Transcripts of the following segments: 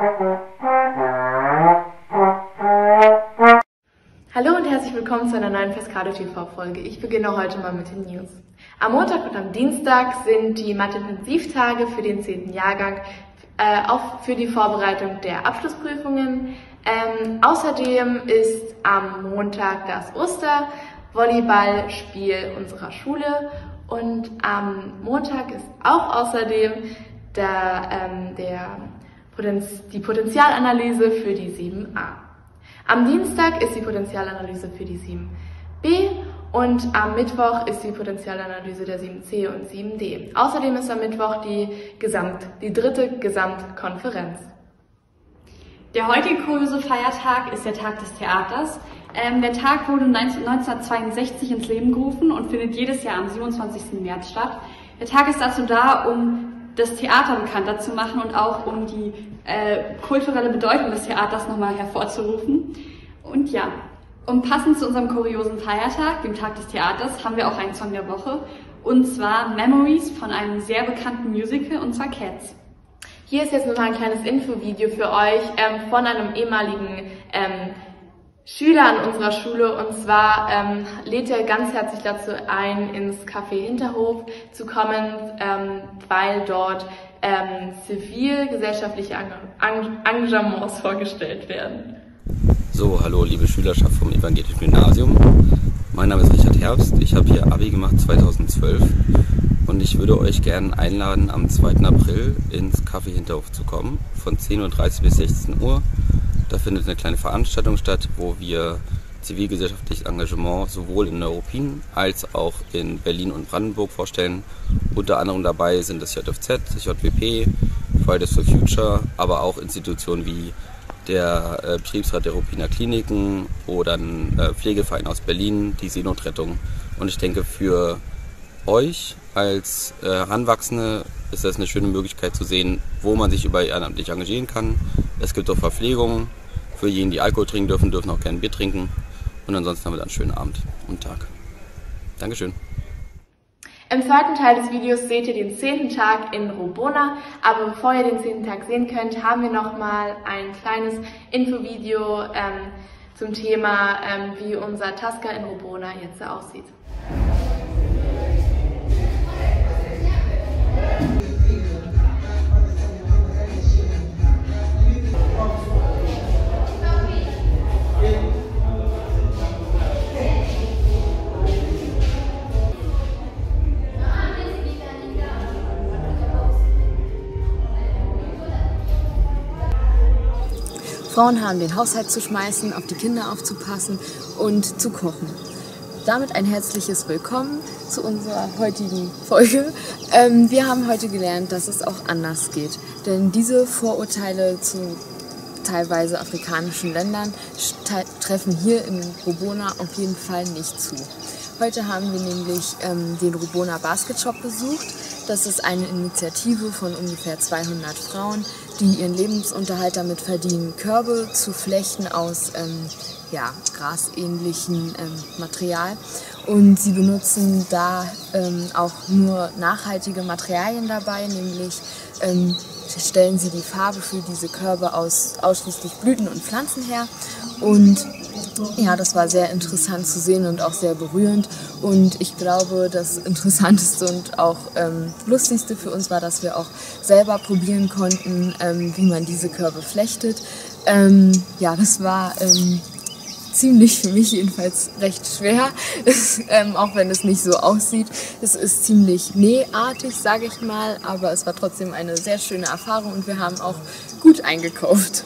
Hallo und herzlich willkommen zu einer neuen Pescado TV Folge. Ich beginne heute mal mit den News. Am Montag und am Dienstag sind die Mathe-Intensivtage für den 10. Jahrgang äh, auch für die Vorbereitung der Abschlussprüfungen. Ähm, außerdem ist am Montag das Oster-Volleyballspiel unserer Schule und am Montag ist auch außerdem der, ähm, der die Potenzialanalyse für die 7a. Am Dienstag ist die Potenzialanalyse für die 7b und am Mittwoch ist die Potenzialanalyse der 7c und 7d. Außerdem ist am Mittwoch die, Gesamt, die dritte Gesamtkonferenz. Der heutige kuriose Feiertag ist der Tag des Theaters. Ähm, der Tag wurde 1962 ins Leben gerufen und findet jedes Jahr am 27. März statt. Der Tag ist dazu da, um das Theater bekannter zu machen und auch um die äh, kulturelle Bedeutung des Theaters nochmal hervorzurufen. Und ja, und passend zu unserem kuriosen Feiertag, dem Tag des Theaters, haben wir auch einen Song der Woche. Und zwar Memories von einem sehr bekannten Musical, und zwar Cats. Hier ist jetzt noch ein kleines Infovideo für euch ähm, von einem ehemaligen ähm, Schüler an unserer Schule und zwar ähm, lädt er ganz herzlich dazu ein, ins Café Hinterhof zu kommen, ähm, weil dort ähm, zivilgesellschaftliche Engagements vorgestellt werden. So, hallo liebe Schülerschaft vom Evangelischen Gymnasium. Mein Name ist Richard Herbst, ich habe hier Abi gemacht 2012 und ich würde euch gerne einladen, am 2. April ins Café Hinterhof zu kommen, von 10.30 Uhr bis 16 Uhr. Da findet eine kleine Veranstaltung statt, wo wir zivilgesellschaftliches Engagement sowohl in Neuruppin als auch in Berlin und Brandenburg vorstellen. Unter anderem dabei sind das JFZ, das JWP, Fridays for Future, aber auch Institutionen wie der äh, Betriebsrat der Ruppiner Kliniken oder ein äh, Pflegeverein aus Berlin, die Seenotrettung. Und ich denke, für euch als äh, Heranwachsende ist das eine schöne Möglichkeit zu sehen, wo man sich über ehrenamtlich engagieren kann. Es gibt auch Verpflegung, für jeden, die Alkohol trinken dürfen, dürfen auch gerne Bier trinken. Und ansonsten haben wir dann einen schönen Abend und Tag. Dankeschön. Im zweiten Teil des Videos seht ihr den zehnten Tag in Robona, aber bevor ihr den zehnten Tag sehen könnt, haben wir nochmal ein kleines Infovideo ähm, zum Thema, ähm, wie unser Tasca in Robona jetzt aussieht. Frauen haben den Haushalt zu schmeißen, auf die Kinder aufzupassen und zu kochen. Damit ein herzliches Willkommen zu unserer heutigen Folge. Ähm, wir haben heute gelernt, dass es auch anders geht. Denn diese Vorurteile zu teilweise afrikanischen Ländern treffen hier in Robona auf jeden Fall nicht zu. Heute haben wir nämlich ähm, den Robona Basket Shop besucht. Das ist eine Initiative von ungefähr 200 Frauen, die ihren Lebensunterhalt damit verdienen, Körbe zu flechten aus ähm, ja, grasähnlichen ähm, Material. Und sie benutzen da ähm, auch nur nachhaltige Materialien dabei, nämlich ähm, stellen sie die Farbe für diese Körbe aus ausschließlich Blüten und Pflanzen her. Und ja, das war sehr interessant zu sehen und auch sehr berührend. Und ich glaube, das Interessanteste und auch ähm, Lustigste für uns war, dass wir auch selber probieren konnten, ähm, wie man diese Körbe flechtet. Ähm, ja, das war ähm, ziemlich für mich jedenfalls recht schwer, ähm, auch wenn es nicht so aussieht. Es ist ziemlich nähartig, sage ich mal, aber es war trotzdem eine sehr schöne Erfahrung und wir haben auch gut eingekauft.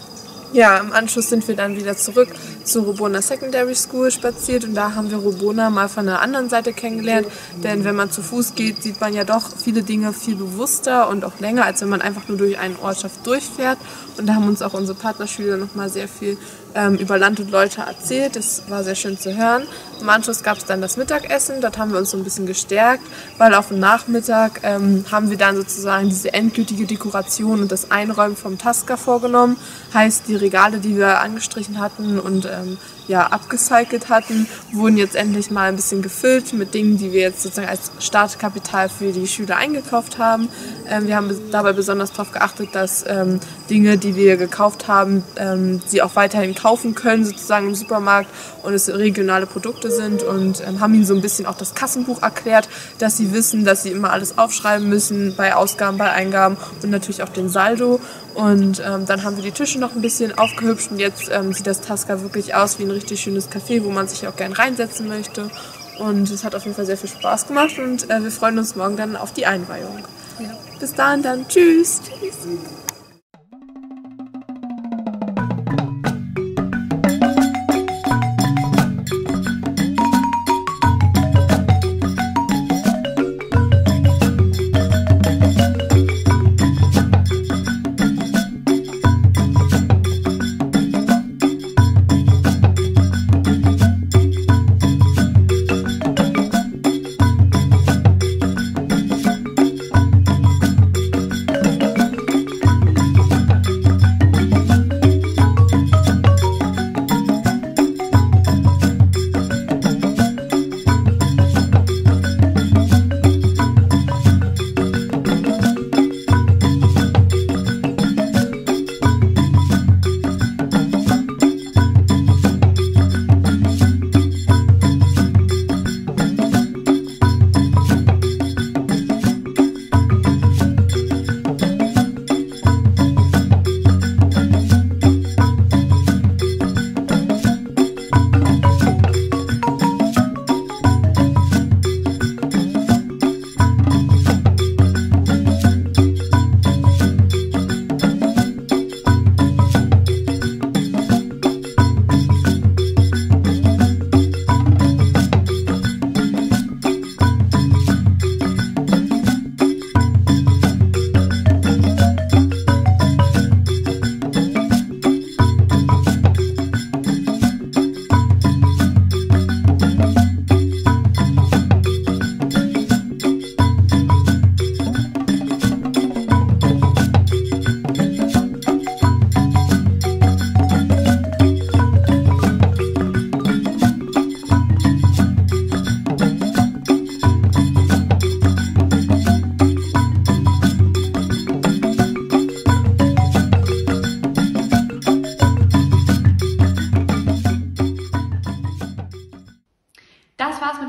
Ja, im Anschluss sind wir dann wieder zurück zur Robona Secondary School spaziert und da haben wir Robona mal von der anderen Seite kennengelernt. Denn wenn man zu Fuß geht, sieht man ja doch viele Dinge viel bewusster und auch länger, als wenn man einfach nur durch eine Ortschaft durchfährt. Und da haben uns auch unsere Partnerschüler nochmal sehr viel ähm, über Land und Leute erzählt. Das war sehr schön zu hören. Im Anschluss gab es dann das Mittagessen. Dort haben wir uns so ein bisschen gestärkt, weil auf dem Nachmittag ähm, haben wir dann sozusagen diese endgültige Dekoration und das Einräumen vom Tasca vorgenommen. Heißt, die Regale, die wir angestrichen hatten und äh, ähm, ja, abgecycelt hatten, wurden jetzt endlich mal ein bisschen gefüllt mit Dingen, die wir jetzt sozusagen als Startkapital für die Schüler eingekauft haben. Ähm, wir haben dabei besonders darauf geachtet, dass ähm, Dinge, die wir gekauft haben, ähm, sie auch weiterhin kaufen können, sozusagen im Supermarkt und es regionale Produkte sind und ähm, haben ihnen so ein bisschen auch das Kassenbuch erklärt, dass sie wissen, dass sie immer alles aufschreiben müssen bei Ausgaben, bei Eingaben und natürlich auch den Saldo. Und ähm, dann haben wir die Tische noch ein bisschen aufgehübscht und jetzt ähm, sieht das Tasca wirklich aus wie ein richtig schönes Café, wo man sich auch gerne reinsetzen möchte. Und es hat auf jeden Fall sehr viel Spaß gemacht und äh, wir freuen uns morgen dann auf die Einweihung. Ja. Bis dahin dann. Tschüss. Tschüss.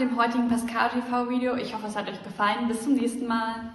Dem heutigen Pascal TV Video. Ich hoffe, es hat euch gefallen. Bis zum nächsten Mal.